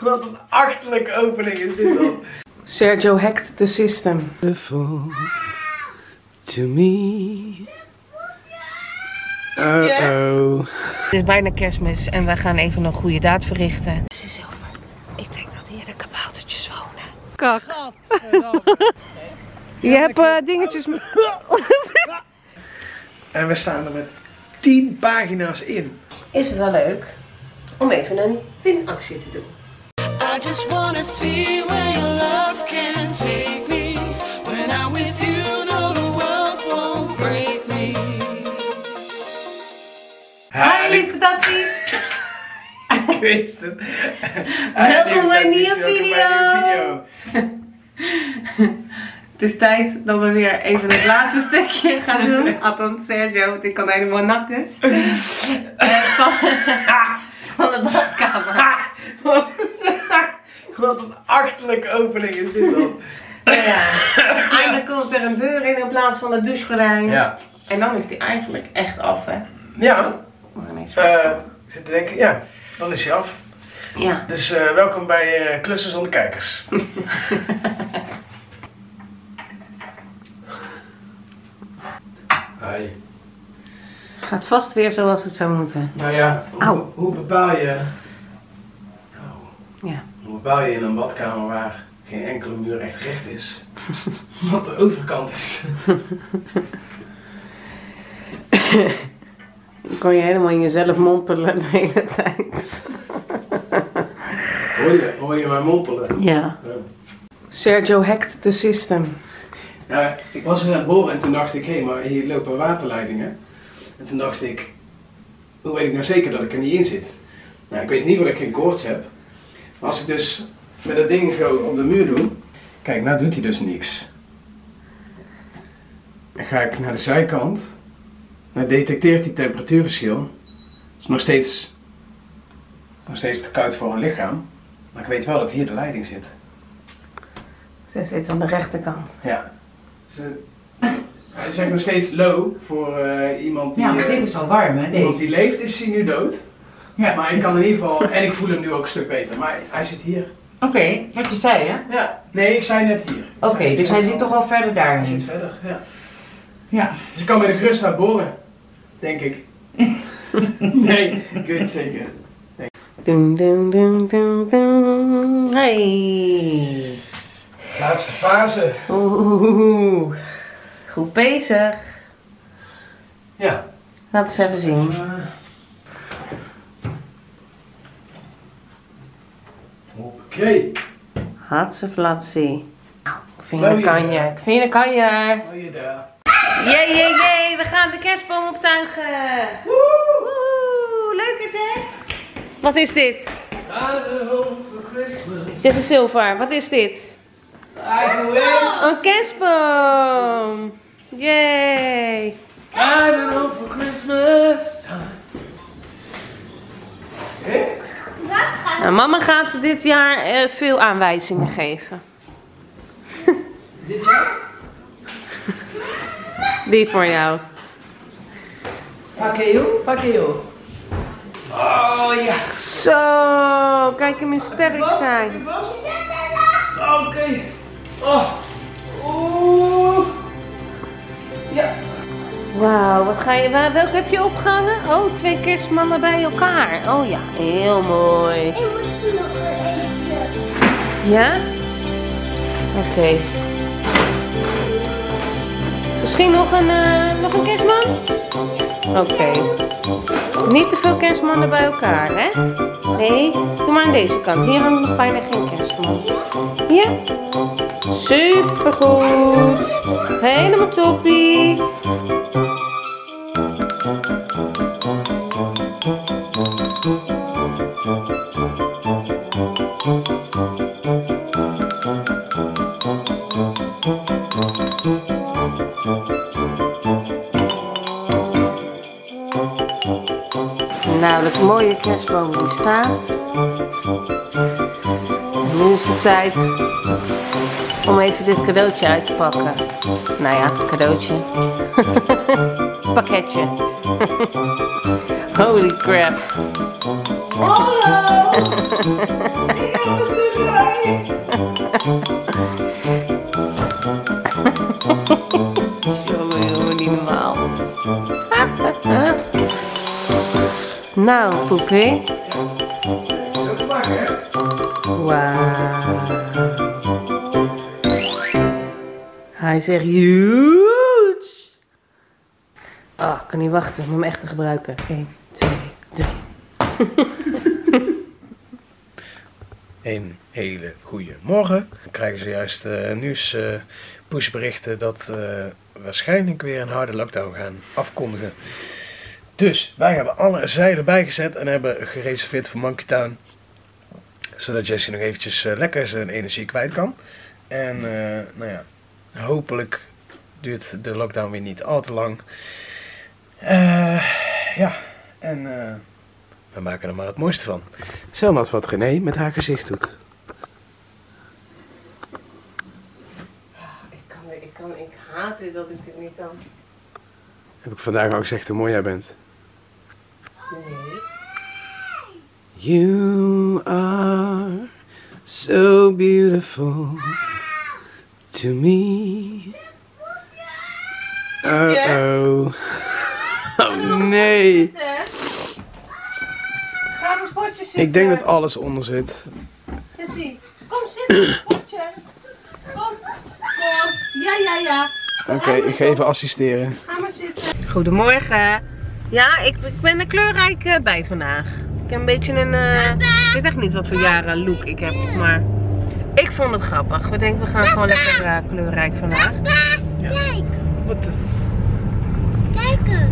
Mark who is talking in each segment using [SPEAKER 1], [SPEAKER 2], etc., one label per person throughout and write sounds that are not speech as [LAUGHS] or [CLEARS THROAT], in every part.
[SPEAKER 1] Wat een achterlijke opening is dit dan.
[SPEAKER 2] Sergio hacked the system.
[SPEAKER 1] Beautiful to me. Uh-oh.
[SPEAKER 2] Het is bijna kerstmis en wij gaan even een goede daad verrichten. Ze is zilver. Ik denk dat hier de kaboutertjes wonen. Kak. Je hebt eh, dingetjes...
[SPEAKER 1] En we staan er met 10 pagina's in.
[SPEAKER 2] Is het wel leuk om even een winactie te doen.
[SPEAKER 3] I just wanna see where your love can take me. When I'm with you, no, the world won't break me.
[SPEAKER 2] Hi lieve datties. [LAUGHS]
[SPEAKER 1] Ik wist het. [LAUGHS]
[SPEAKER 2] Welkom bij een nieuwe
[SPEAKER 1] lieve tatties, welkom bij een nieuwe video. [LAUGHS]
[SPEAKER 2] Het is tijd dat we weer even het laatste stukje gaan doen. Althans Sergio, want ik kan helemaal dus. Eh, van, van de badkamer.
[SPEAKER 1] Wat, [LAUGHS] wat een achterlijke opening is dit dan. [LAUGHS]
[SPEAKER 2] Ja. Eindelijk komt er een deur in in plaats van de douchegordijn.
[SPEAKER 1] Ja.
[SPEAKER 2] En dan is die eigenlijk echt af hè.
[SPEAKER 1] Ja.
[SPEAKER 2] Maar ineens
[SPEAKER 1] eh, ik zit te denken, ja, dan is hij af.
[SPEAKER 2] ja.
[SPEAKER 1] Dus eh, welkom bij eh Klussen zonder kijkers. [LAUGHS] Hi.
[SPEAKER 2] Gaat vast weer zoals het zou moeten.
[SPEAKER 1] Nou ja, hoe,
[SPEAKER 2] Au.
[SPEAKER 1] hoe bepaal je...
[SPEAKER 2] Ja.
[SPEAKER 1] hoe bepaal je in een badkamer waar geen enkele muur echt recht is? [LAUGHS] Wat de overkant is. [LAUGHS]
[SPEAKER 2] Dan kan je helemaal in jezelf mompelen de hele tijd.
[SPEAKER 1] Hoor je, hoor je mij mompelen?
[SPEAKER 2] Ja.
[SPEAKER 1] Ja.
[SPEAKER 2] Sergio hacked the system.
[SPEAKER 1] Ja, ik was aan het boren en toen dacht ik, hé, maar hier lopen waterleidingen. En toen dacht ik, hoe weet ik nou zeker dat ik er niet in zit? Nou, ik weet niet of ik geen koorts heb. Maar als ik dus met dat ding zo op de muur doe, kijk, nou doet hij dus niks. Dan ga ik naar de zijkant, dan detecteert hij temperatuurverschil. Het is nog steeds, nog steeds te koud voor een lichaam. Maar ik weet wel dat hier de leiding zit.
[SPEAKER 2] Ze zit aan de rechterkant.
[SPEAKER 1] Ja. Eh, hij is eigenlijk nog steeds low voor eh, iemand die,
[SPEAKER 4] Ja, maar
[SPEAKER 1] eh,
[SPEAKER 4] dit is al warm, hè?
[SPEAKER 1] iemand die leeft, is hij nu dood.
[SPEAKER 4] Ja.
[SPEAKER 1] Maar ik kan in ieder geval, en ik voel hem nu ook een stuk beter, maar hij zit hier.
[SPEAKER 4] Oké, wat je zei, hè?
[SPEAKER 1] Ja, nee, ik zei net hier.
[SPEAKER 4] Oké, dus hij zit toch al verder
[SPEAKER 1] Hij
[SPEAKER 4] daarheen.
[SPEAKER 1] zit verder, ja.
[SPEAKER 4] Ja.
[SPEAKER 1] Dus ik kan met een gerust naar boren, denk ik. [LAUGHS] nee, ik weet het zeker.
[SPEAKER 2] Dun, dun, dun, dun, dun. Hey.
[SPEAKER 1] Laatste fase.
[SPEAKER 2] Oeh. Goed bezig.
[SPEAKER 1] Ja.
[SPEAKER 2] Laat eens even zien.
[SPEAKER 1] Eh. Hoppakee.
[SPEAKER 2] Hatse flatsie. Nou, Ik vind je
[SPEAKER 1] Nou,
[SPEAKER 2] dat kan
[SPEAKER 1] je-
[SPEAKER 2] je. Ik vind je dat kan je.
[SPEAKER 1] Oh, je daar.
[SPEAKER 2] Jee, jee, jee. We gaan de kerstboom optuigen. Woe. Leuk hè Jess? Wat is dit?
[SPEAKER 1] Christmas.
[SPEAKER 2] Jesse Silver, wat is dit?
[SPEAKER 1] I.
[SPEAKER 2] Een kerstboom. Yay.
[SPEAKER 1] Driving home for Christmas time. Oké.
[SPEAKER 2] Nou, mama gaat dit jaar eh, veel aanwijzingen geven.
[SPEAKER 1] Dit [LAUGHS] jaar?
[SPEAKER 2] Die voor jou.
[SPEAKER 4] Pak heel, pak heel.
[SPEAKER 1] Oh ja.
[SPEAKER 2] Zo, kijk hem eens sterk zijn.
[SPEAKER 1] Oké. Oh. Oeh. Ja.
[SPEAKER 2] Wauw, wat ga je, waar, welke heb je opgehangen? Oh, twee kerstmannen bij elkaar. Oh ja, heel mooi. Ja? Oké. Misschien nog een, eh, nog een kerstman? Oké. Niet te veel kerstmannen bij elkaar, hè? Nee, doe maar aan deze kant. Hier hangt nog bijna geen kerstman. Ja? Supergoed. Helemaal toppie. kerstboom die staat. Nu is het tijd om even dit cadeautje uit te pakken. Nou ja, cadeautje. [LAUGHS] Pakketje. [LAUGHS] Holy crap.
[SPEAKER 1] Hallo! [LAUGHS] Nou?
[SPEAKER 2] Wauw. Hij zegt huge. Oh, ik kan niet wachten om hem echt te gebruiken. 1, 2, 3.
[SPEAKER 1] Een hele goede morgen. We krijgen zojuist eh nieuws eh, pushberichten dat we waarschijnlijk weer een harde lockdown gaan afkondigen. Dus wij hebben alle zeilen bijgezet en hebben gereserveerd voor Monkey Town. Zodat Jesse nog eventjes eh, lekker zijn energie kwijt kan. En eh, nou ja, hopelijk duurt de lockdown weer niet al te lang. Eh, ja, en eh, we maken er maar het mooiste van. Hetzelfde als wat René met haar gezicht doet.
[SPEAKER 2] Ik, kan, ik, kan, ik haat het dat ik dit niet kan.
[SPEAKER 1] Heb ik vandaag al gezegd hoe mooi jij bent.
[SPEAKER 2] Nee.
[SPEAKER 1] You are so beautiful to me. Uh-oh. Oh nee.
[SPEAKER 2] Ga op potje zitten.
[SPEAKER 1] Ik denk dat alles onder zit.
[SPEAKER 2] Jessie, kom zitten op het potje. Kom, kom. Ja, ja, ja.
[SPEAKER 1] Oké, ik ga even assisteren.
[SPEAKER 2] Ga maar zitten. Goedemorgen. Ja, ik, ik ben er kleurrijk eh, bij vandaag. Ik heb een beetje een... eh, ik weet echt niet wat voor jaren look ik heb, maar... Ik vond het grappig. We denken we gaan gewoon lekker eh, kleurrijk vandaag.
[SPEAKER 1] Wat?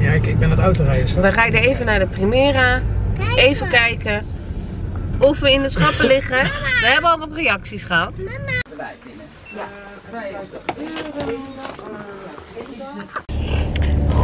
[SPEAKER 1] Ja, ik, ik ben het autorijden.
[SPEAKER 2] We rijden even naar de Primera. Even kijken of we in de schappen liggen. We hebben al wat reacties gehad.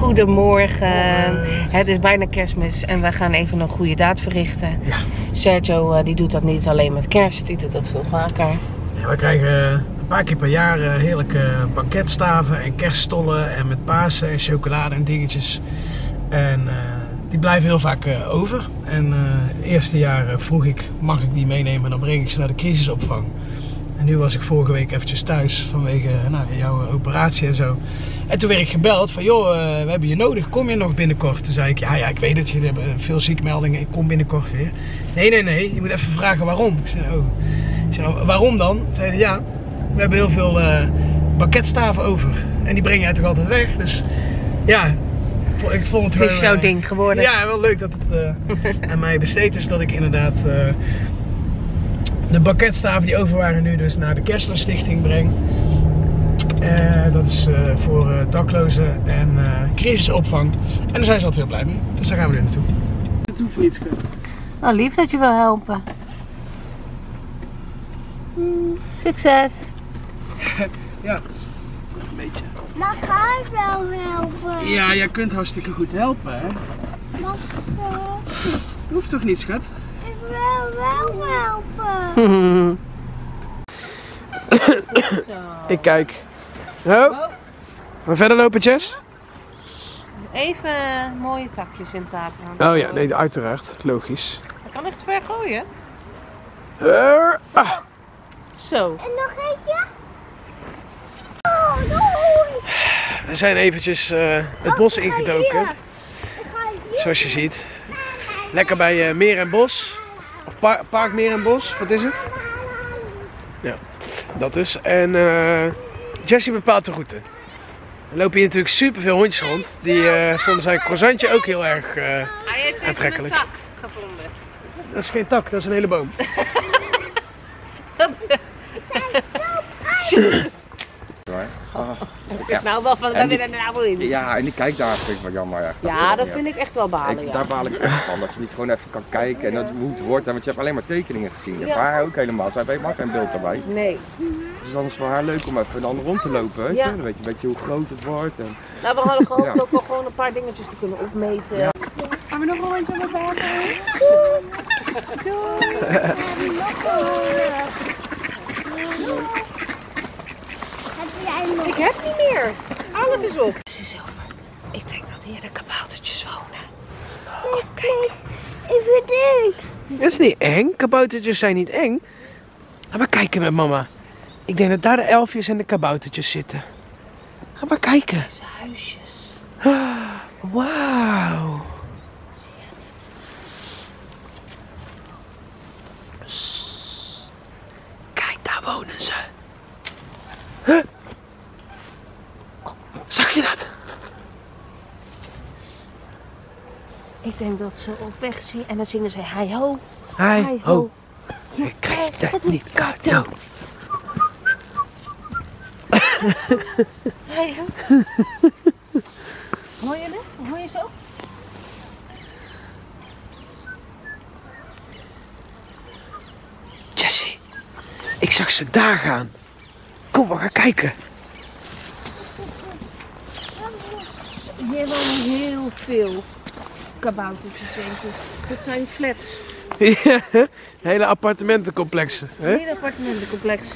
[SPEAKER 2] Goedemorgen. Het is bijna kerstmis en wij gaan even een goede daad verrichten.
[SPEAKER 1] Ja.
[SPEAKER 2] Sergio eh, die doet dat niet alleen met kerst, die doet dat veel vaker.
[SPEAKER 1] Ja, we krijgen een paar keer per jaar eh, heerlijke banketstaven en kerststollen en met Pasen en chocolade en dingetjes. En eh, die blijven heel vaak over. En het eerste jaar vroeg ik, mag ik die meenemen? En dan breng ik ze naar de crisisopvang. En nu was ik vorige week eventjes thuis vanwege nou, jouw operatie en zo. En toen werd ik gebeld van, joh, eh, we hebben je nodig, kom je nog binnenkort? Toen zei ik, ja, ja, ik weet het, jullie hebben veel ziekmeldingen, ik kom binnenkort weer. Nee, nee, nee, je moet even vragen waarom. Ik zei, oh. Ik zei, "Nou, waarom dan? Zeiden ja, we hebben heel veel eh banketstaven over. En die breng jij toch altijd weg? Dus ja, ik vond- het
[SPEAKER 2] Het is
[SPEAKER 1] wel,
[SPEAKER 2] jouw
[SPEAKER 1] eh,
[SPEAKER 2] ding geworden.
[SPEAKER 1] Ja, wel leuk dat het eh, [LAUGHS] aan mij besteed is dat ik inderdaad eh, de banketstaven die over waren nu dus naar de Kessler Stichting breng. Eh, dat is eh, voor eh, daklozen en eh, crisisopvang. En daar zijn ze altijd heel blij mee. Dus daar gaan we nu naartoe. Het hoeft niet.
[SPEAKER 2] Nou, lief dat je wil helpen. Succes. [LAUGHS]
[SPEAKER 1] Ja, een beetje.
[SPEAKER 5] Maar ga ik wel helpen?
[SPEAKER 1] Ja, jij kunt hartstikke goed helpen, hè?
[SPEAKER 5] Mag ik wel?
[SPEAKER 1] Hoeft toch niet, schat?
[SPEAKER 5] Ik wil wel helpen. [LAUGHS]
[SPEAKER 1] Ik kijk. Oh. Maar verder lopen, Jess?
[SPEAKER 2] Even mooie takjes in het water aan.
[SPEAKER 1] Oh ja, nee, uiteraard. Logisch.
[SPEAKER 2] Dat kan echt ver gooien.
[SPEAKER 1] Uh, ah.
[SPEAKER 2] Zo.
[SPEAKER 5] En nog eentje? Oh, doei.
[SPEAKER 1] We zijn eventjes eh, het bos
[SPEAKER 5] Ik ga
[SPEAKER 1] ingedoken, zoals je ziet. Lekker bij eh, Meer en Bos. Of par- Park Meer en Bos, wat is het? Ja, dat dus. En eh Jessie bepaalt de route. Er lopen hier natuurlijk super veel hondjes rond. Die eh, vonden zijn croissantje ook heel erg. eh,
[SPEAKER 2] Hij heeft
[SPEAKER 1] Aantrekkelijk.
[SPEAKER 2] een tak gevonden.
[SPEAKER 1] dat is geen tak, dat is een hele boom. [LAUGHS] [LAUGHS]
[SPEAKER 2] Het is nou wel van, wat er nou in?
[SPEAKER 6] Ja, en die kijkdagen vind ik wel jammer. Ja,
[SPEAKER 2] Ja, dat vind ik echt wel balen,
[SPEAKER 6] Ik,
[SPEAKER 2] ja.
[SPEAKER 6] daar baal ik echt van, dat je niet gewoon even kan kijken en dat, hoe het wordt. Want je hebt alleen maar tekeningen gezien. En
[SPEAKER 2] Ja.
[SPEAKER 6] haar ook helemaal. Zij heeft helemaal geen beeld erbij.
[SPEAKER 2] Nee.
[SPEAKER 6] Dus dan is het voor haar leuk om even dan rond te lopen. Weet je?
[SPEAKER 2] Ja.
[SPEAKER 6] Dan weet je een beetje hoe groot het wordt. En...
[SPEAKER 2] Nou, we hadden gehoopt
[SPEAKER 6] Ja.
[SPEAKER 2] ook wel gewoon een paar dingetjes te kunnen opmeten.
[SPEAKER 6] Ja.
[SPEAKER 2] Gaan we nog een rondje met water?
[SPEAKER 5] Jij nog? [LAUGHS]
[SPEAKER 2] Ik heb niet meer. Alles is op. Ze Zilver. Ik denk dat hier de kaboutertjes wonen. Kom, kijk.
[SPEAKER 5] Even ding.
[SPEAKER 1] Dat is niet eng. Kaboutertjes zijn niet eng. Ga maar kijken met mama. Ik denk dat daar de elfjes en de kaboutertjes zitten. Ga maar kijken.
[SPEAKER 2] Deze huisjes.
[SPEAKER 1] Wauw. Kijk, daar wonen ze. Huh? Je dat?
[SPEAKER 2] Ik denk dat ze op weg zien en dan zingen ze hi ho.
[SPEAKER 1] Hi,
[SPEAKER 2] Hi
[SPEAKER 1] ho.
[SPEAKER 2] ho.
[SPEAKER 1] Je krijgt het niet cadeau.
[SPEAKER 2] Hi ho. [LAUGHS] Hoor je dit? Hoor je zo?
[SPEAKER 1] Jessie, ik zag ze daar gaan. Kom, we gaan kijken.
[SPEAKER 2] Hier wonen heel veel kaboutertjes, denk ik. Dat zijn flats. [LAUGHS]
[SPEAKER 1] Ja, hele appartementencomplexen. Hè?
[SPEAKER 2] Heel appartementencomplex.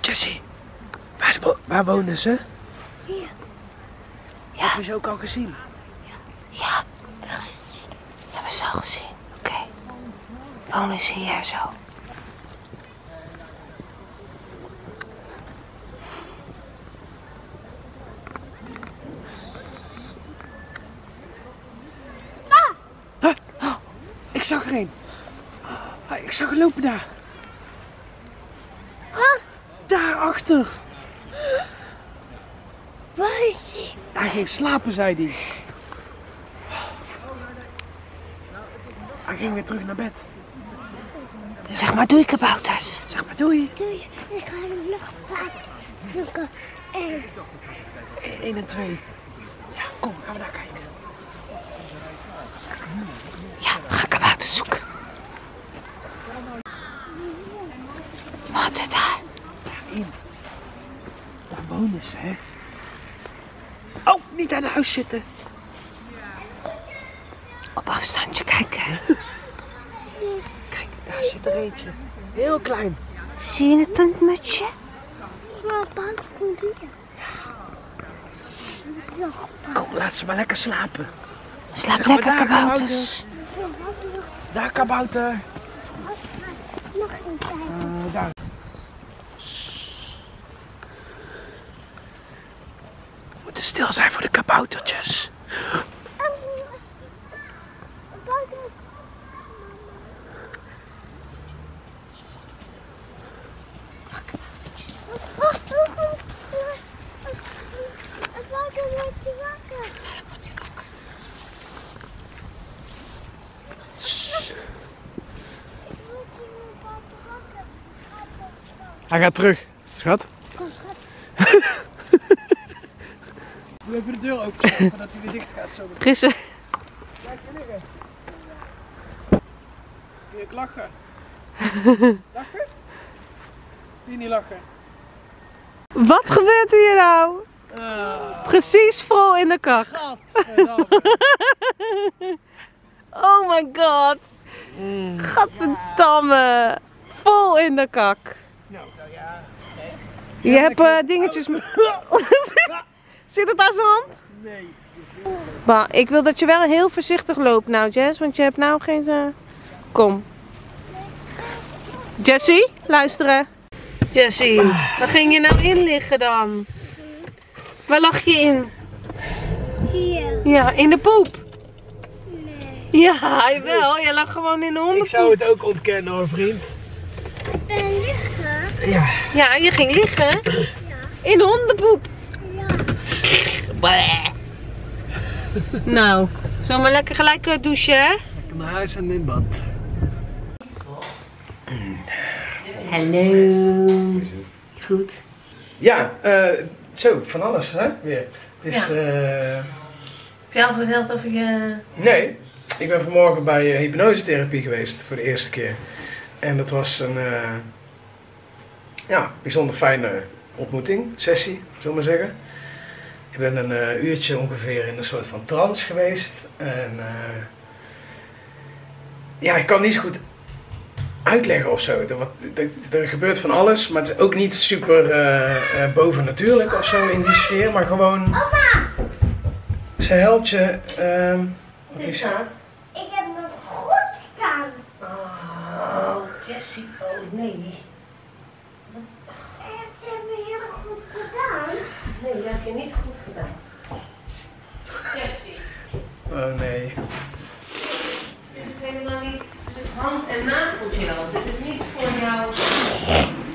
[SPEAKER 1] Jessie, waar, wo- waar wonen ze?
[SPEAKER 5] Hier.
[SPEAKER 1] Ja. Heb je ze ook al gezien?
[SPEAKER 2] Ja. Hebben ze al gezien? Oké. Wonen ze hier zo?
[SPEAKER 1] Ik zag er een. Ah, Ik zag er lopen daar. Daarachter.
[SPEAKER 5] Waar is hij?
[SPEAKER 1] Hij ging slapen, zei hij. Hij ging weer terug naar bed.
[SPEAKER 2] Zeg maar doei kabouters.
[SPEAKER 1] Zeg maar doei.
[SPEAKER 5] Doei. Ik ga hem nog vaak zoeken. En
[SPEAKER 1] 1 en 2. Ja, kom, gaan we daar kijken.
[SPEAKER 2] Ja, zoeken. Wat is daar?
[SPEAKER 1] Daar wonen ze, hè? Oh, niet aan de huis zitten.
[SPEAKER 2] Op afstandje kijken. [LAUGHS]
[SPEAKER 1] Kijk, daar zit er eentje. Heel klein.
[SPEAKER 2] Zie je het.
[SPEAKER 5] Nog
[SPEAKER 1] Kom, laat ze maar lekker slapen.
[SPEAKER 2] Slaap lekker kabouters.
[SPEAKER 1] Daar, kabouter.
[SPEAKER 5] nog een tijd.
[SPEAKER 1] Eh, daar. We moeten stil zijn voor de kaboutertjes.
[SPEAKER 5] Hij
[SPEAKER 1] gaat terug. Schat.
[SPEAKER 5] Kom schat. [LAUGHS]
[SPEAKER 1] Doe even de deur open voordat hij weer dicht gaat. Zo.
[SPEAKER 2] Frisse.
[SPEAKER 1] Blijf je liggen. Kun je lachen? [LAUGHS] lachen? Kun je niet lachen?
[SPEAKER 2] Wat gebeurt hier nou?
[SPEAKER 1] Ah,
[SPEAKER 2] Precies vol in de kak.
[SPEAKER 1] gadverdamme. [LAUGHS]
[SPEAKER 2] Oh my god. Gadverdamme. Vol in de kak.
[SPEAKER 1] Nou, nou ja.
[SPEAKER 2] Je hebt eh, dingetjes... [LAUGHS] Zit het aan zijn hand?
[SPEAKER 1] Nee.
[SPEAKER 2] Maar ik wil dat je wel heel voorzichtig loopt nou, Jess. Want je hebt nou geen... eh, Kom. Jessie, luisteren. Jessie, waar ging je nou in liggen dan? Waar lag je in?
[SPEAKER 5] Hier.
[SPEAKER 2] Ja, in de poep.
[SPEAKER 5] Nee.
[SPEAKER 2] Ja, jawel. Je lag gewoon in de
[SPEAKER 1] Ik
[SPEAKER 2] hondenpoep.
[SPEAKER 1] zou het ook ontkennen hoor, vriend.
[SPEAKER 5] En liggen.
[SPEAKER 1] Ja.
[SPEAKER 2] Ja, je ging liggen. In de hondenpoep.
[SPEAKER 5] Ja.
[SPEAKER 2] Nou, zomaar lekker gelijk eh, douchen, hè?
[SPEAKER 1] Lekker naar huis en in bad.
[SPEAKER 2] Hallo. Goed.
[SPEAKER 1] Ja, eh, zo, van alles hè, weer. Het is,
[SPEAKER 2] Ja.
[SPEAKER 1] eh,
[SPEAKER 2] Heb je al verteld over je...
[SPEAKER 1] nee, ik ben vanmorgen bij hypnosetherapie geweest voor de eerste keer. En dat was een eh, ja, bijzonder fijne ontmoeting, sessie, zullen we maar zeggen. Ik ben een eh, uurtje ongeveer in een soort van trance geweest. En eh, ja, ik kan niet zo goed uitleggen of zo. Er, wat, er, er gebeurt van alles, maar het is ook niet super eh, bovennatuurlijk of zo in die sfeer. Maar gewoon, ze helpt je. ehm, wat is
[SPEAKER 2] dat?
[SPEAKER 5] Ik heb me goed gedaan.
[SPEAKER 2] Oh, Jessie. Oh, nee.
[SPEAKER 5] Het heb me heel goed gedaan.
[SPEAKER 2] Nee, dat heb je niet goed gedaan. Jessie.
[SPEAKER 1] Oh nee.
[SPEAKER 2] helemaal niet. Het is hand- en nagelgel. Dit is niet voor jou.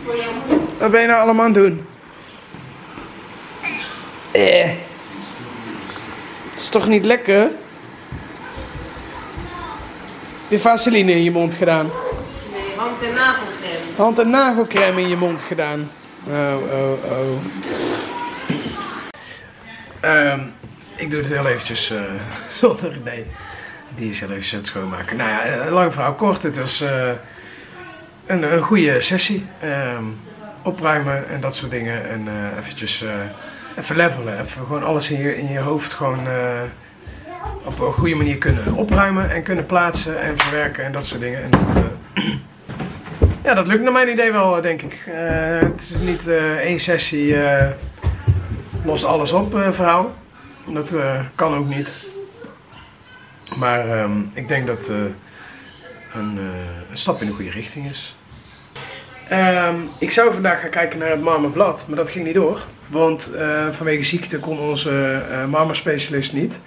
[SPEAKER 2] Voor jouw moeder.
[SPEAKER 1] Wat ben je nou allemaal aan het doen? Eh. Het is toch niet lekker? Heb je vaseline in je mond gedaan?
[SPEAKER 2] Nee, hand- en nagelcrème.
[SPEAKER 1] Hand- en nagelcrème in je mond gedaan. Oh, oh, oh. Ehm, ik doe het heel eventjes eh, [LAUGHS] zonder nee. Die is heel het schoonmaken. Nou ja, eh, lang verhaal kort. Het was eh, een, een goede sessie. Ehm, opruimen en dat soort dingen. En eventjes even levelen. Even gewoon alles in je, in je hoofd gewoon op een goede manier kunnen opruimen. En kunnen plaatsen en verwerken en dat soort dingen. En [CLEARS THROAT] ja, dat lukt naar mijn idee wel, denk ik. Het is niet één sessie lost alles op eh, verhaal. Dat eh, kan ook niet. Maar ehm, ik denk dat eh een, een stap in de goede richting is. Ehm, ik zou vandaag gaan kijken naar het Marmerblad, maar dat ging niet door. Want vanwege ziekte kon onze marmerspecialist niet.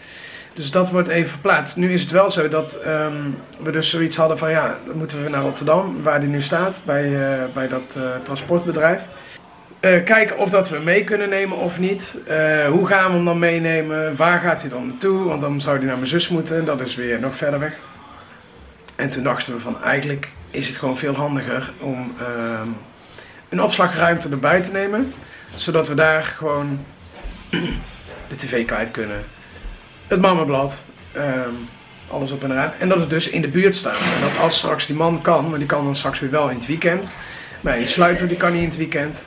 [SPEAKER 1] Dus dat wordt even verplaatst. Nu is het wel zo dat ehm, we dus zoiets hadden van ja, dan moeten we naar Rotterdam, waar die nu staat, bij, bij dat transportbedrijf. Eh, kijken of dat we mee kunnen nemen of niet. Eh, hoe gaan we hem dan meenemen? Waar gaat hij dan naartoe? Want dan zou hij naar mijn zus moeten en dat is weer nog verder weg. En toen dachten we van eigenlijk is het gewoon veel handiger om ehm, een opslagruimte erbij te nemen. Zodat we daar gewoon [CLEARS THROAT] de tv kwijt kunnen. Het mammablad. ehm, alles op en eraan. En dat het dus in de buurt staat. En dat als straks die man kan, maar die kan dan straks weer wel in het weekend. Maar die sluiter die kan niet in het weekend.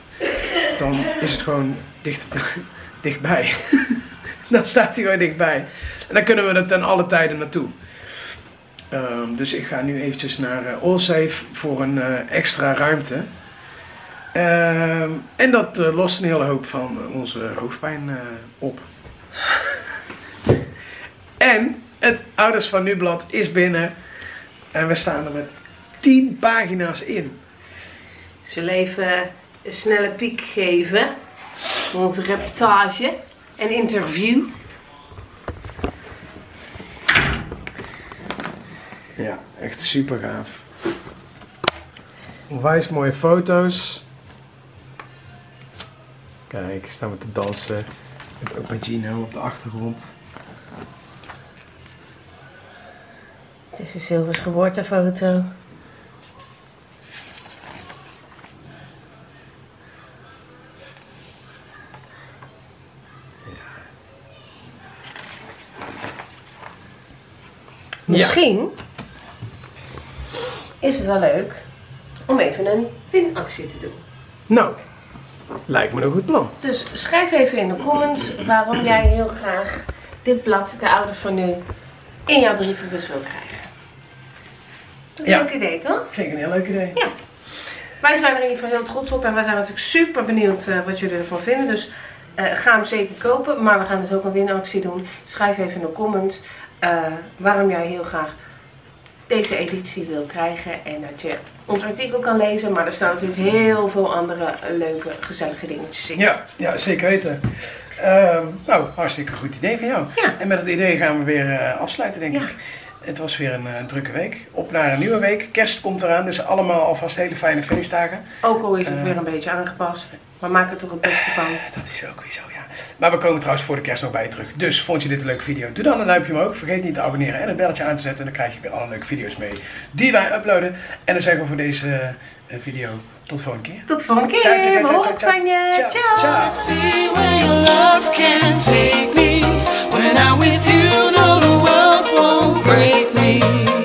[SPEAKER 1] Dan is het gewoon dicht, [LAUGHS] dichtbij. [LAUGHS] dan staat hij gewoon dichtbij. En dan kunnen we er ten alle tijden naartoe. Ehm, dus ik ga nu eventjes naar eh, Allsafe voor een eh, extra ruimte. Ehm, en dat eh, lost een hele hoop van onze hoofdpijn op. [LAUGHS] en het Ouders van Nublad is binnen. En we staan er met 10 pagina's in.
[SPEAKER 2] Zullen we even een snelle piek geven. van Onze reportage en interview.
[SPEAKER 1] Ja, echt super gaaf. Onwijs mooie foto's. Kijk, staan we te dansen. Met opa Gino op de achtergrond.
[SPEAKER 2] Jesse Silvers geboortefoto. Misschien is het wel leuk om even een winactie te doen.
[SPEAKER 1] Nou, lijkt me een goed plan.
[SPEAKER 2] Dus schrijf even in de comments waarom jij heel graag dit blad, de ouders van nu, in jouw brievenbus wil krijgen. Dat is
[SPEAKER 1] Ja.
[SPEAKER 2] een leuk idee, toch?
[SPEAKER 1] Vind ik een heel leuk idee.
[SPEAKER 2] Ja. Wij zijn er in ieder geval heel trots op en wij zijn natuurlijk super benieuwd eh, wat jullie ervan vinden. Dus eh, ga hem zeker kopen, maar we gaan dus ook een winactie doen. Schrijf even in de comments eh, waarom jij heel graag deze editie wil krijgen en dat je ons artikel kan lezen. Maar er staan natuurlijk heel veel andere leuke, gezellige dingetjes in.
[SPEAKER 1] Ja, ja zeker weten. Ehm, nou, hartstikke goed idee van jou.
[SPEAKER 2] Ja.
[SPEAKER 1] En met het idee gaan we weer eh, afsluiten, denk
[SPEAKER 2] Ja.
[SPEAKER 1] ik. Het was weer een eh, drukke week. Op naar een nieuwe week. Kerst komt eraan, dus allemaal alvast hele fijne feestdagen.
[SPEAKER 2] Ook al is het weer een beetje aangepast. Maar maak er toch het beste van.
[SPEAKER 1] Dat is ook weer zo, ja. Maar we komen trouwens voor de kerst nog bij je terug. Dus vond je dit een leuke video? Doe dan een duimpje omhoog. Vergeet niet te abonneren en het belletje aan te zetten. En dan krijg je weer alle leuke video's mee die wij uploaden. En dan zeggen we voor deze eh, video tot de volgende keer.
[SPEAKER 2] Tot de volgende keer.
[SPEAKER 1] Ciao, ciao, ciao, ciao, ciao. When
[SPEAKER 2] I'm
[SPEAKER 1] with
[SPEAKER 3] you, no, the world won't break me.